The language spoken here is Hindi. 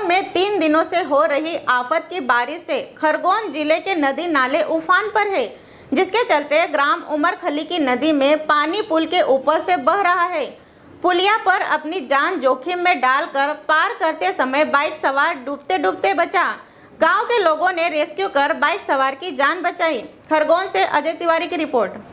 खरगोन में तीन दिनों से हो रही आफत की बारिश से खरगोन ज़िले के नदी नाले उफान पर है, जिसके चलते ग्राम उमर खली की नदी में पानी पुल के ऊपर से बह रहा है। पुलिया पर अपनी जान जोखिम में डालकर पार करते समय बाइक सवार डूबते डूबते बचा। गाँव के लोगों ने रेस्क्यू कर बाइक सवार की जान बचाई। खरगोन से अजय तिवारी की रिपोर्ट।